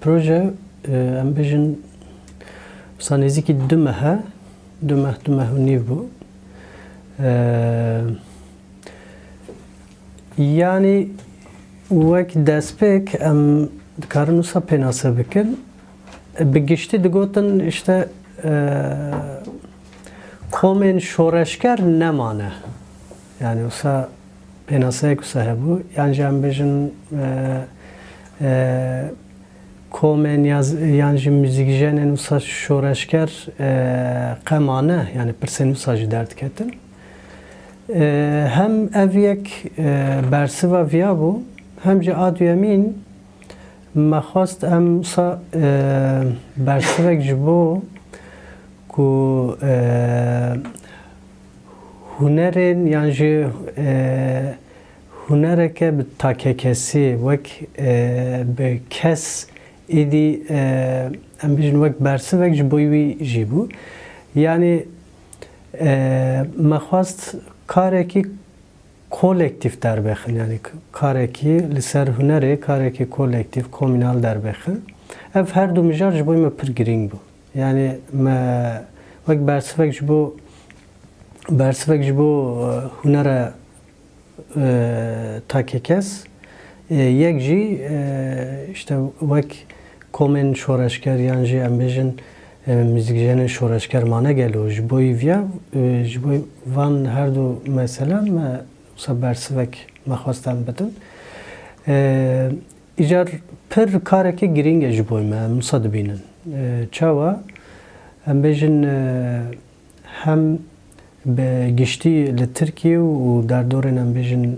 proje em bêjin wisa nêzîkî du mehe du meh du meh û nîv bû yanî wek destpêk em dikarin wisa pênase bikin bi giştî digotin işte komên şoreşker nemane. Yani wisa pênaseyek wisa hebû yan jî em bêjin komên yan jî müzîkjenên wisa şoreşker qemane yani pirsên wisa jî derdiketin hem ev yek bersiva viya bû hem jî a duyemîn me xwast em wisa bersivek ji bo ku hunerên yan jî hunereke bi takekesî wek bi kes em bêjin wek bersivek ji bo wî jî bû yanî me xwast karekî kolektif derbexin yani karekî li ser hunerê karekî kolektif komünal derbexin. Ev her du mijar ji bo me pir giring bû yani me wek bersivek ji bo bersivek ji bo hunera takekes. Yek jî işte wek komên şoreşker yan jî em bêjin müzikjenên şoreşker mane gelo. Ji bo ji bo van her du meselen me wisa bersivek me xwestan bitin îcar pir karekî giring e ji bo me em wisa dibînin. Çawa em hem bi giştî li Tirkiye û derdorên em bêjin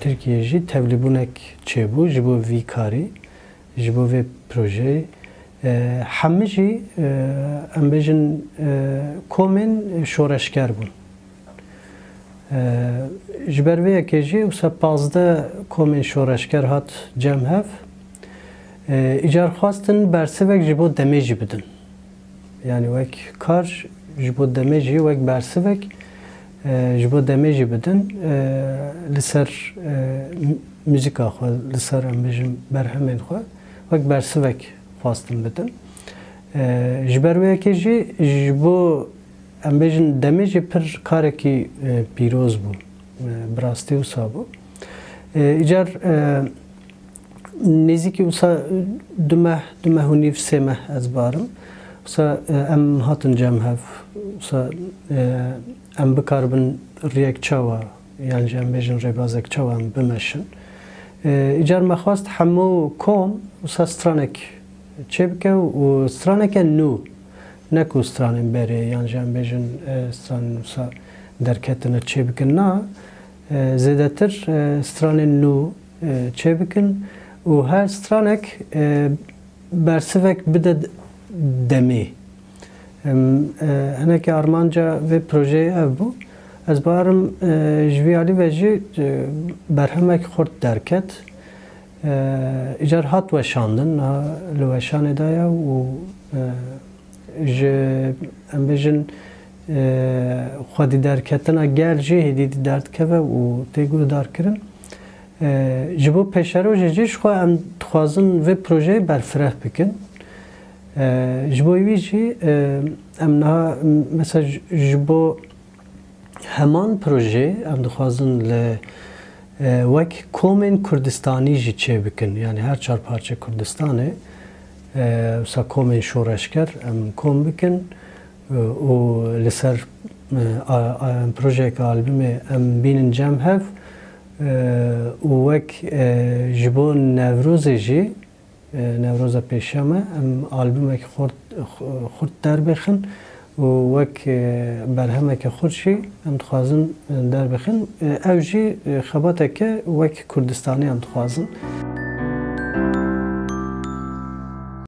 Tirkiye jî tevlîbûnek çêbû ji bo ji bo vê projeyê hemî jî em bêjin komên şoreşker bûn. Ji ber vê yekê jî wisa pazde komên şoreşker hat cem hev îcar xwastin bersivek ji bo demê jî bidin. Yani wek kar ji bo demê jî wek bersivek ji bo demê jî bidin li ser müzika xwe li ser em bêjin berhemên xwe wek bersivek xwastin bidin ji ber wê yekê jî ji bo em bêjin demê jî pir karekî pîroz bû bi rastî wisa bû îcar nêzîkî wisa du meh du meh û nîv sê meh ez barim wisa em hatin cem hev wisa em bikaribin rêyek çawa yan jî em bêjin rêbazek çawa em bimeşin ایجار مخواست همو کام و سا سترانک چه بکه و سترانک نو نکو سترانم بره یعنی جان بیجن ستران سا درکتنه چه بکن نه زیده تر ستران نو چه بکن و هر سترانک برسوک بده دمی هنکه آرمانجا و پروژه او بود ez barim ji vî alî ve jî berhemek xurt derket îcar hat weşandin li weşanê da ye û ji em bêjin xwedî derketina gel jî hêdî derdikeve û tê guhdarkirin ji bo pêşerojê jî ji xwe em dixwazin vê projeyê berfireh bikin ji bo wî jî em niha mesela ji bo heman projê em dixwazin li wek komên Kurdistanî jî çê bikin. Yani her çar parça Kurdistanê wisa komên şoreşker em kom bikin û li ser projeyeka albümê em bînin cem hev û wek ji bo Nevrozê jî Nevroza pêşeme em albümek xurt derbixin û و وەک بەرهەمێکە خورشی ئەم دخوازن دەربخن ئەو ژی خەبەتەکە وەک کوردستانی ئەم دخوازن.